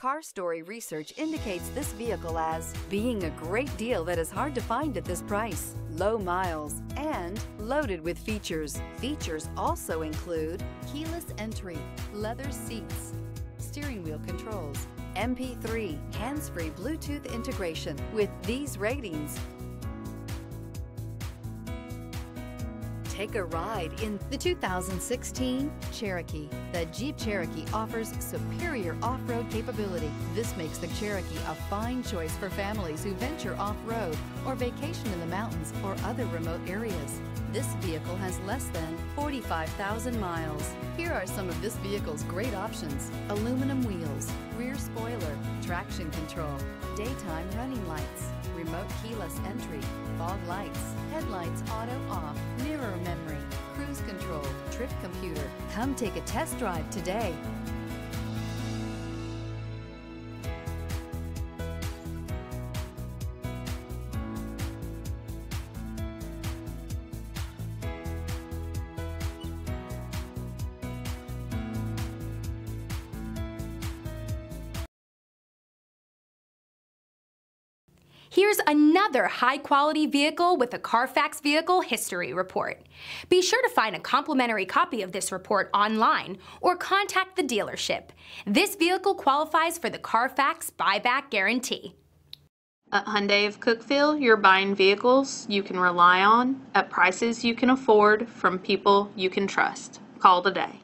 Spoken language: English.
Car Story research indicates this vehicle as being a great deal that is hard to find at this price, low miles, and loaded with features. Features also include keyless entry, leather seats, steering wheel controls, MP3, hands-free Bluetooth integration. With these ratings, Take a ride in the 2016 Cherokee. The Jeep Cherokee offers superior off-road capability. This makes the Cherokee a fine choice for families who venture off-road or vacation in the mountains or other remote areas. This vehicle has less than 45,000 miles. Here are some of this vehicle's great options. Aluminum wheels, rear spoiler, traction control, daytime running lights, keyless entry, fog lights, headlights auto off, mirror memory, cruise control, trip computer. Come take a test drive today. Here's another high quality vehicle with a Carfax Vehicle History Report. Be sure to find a complimentary copy of this report online or contact the dealership. This vehicle qualifies for the Carfax Buyback Guarantee. At Hyundai of Cookeville, you're buying vehicles you can rely on at prices you can afford from people you can trust. Call today.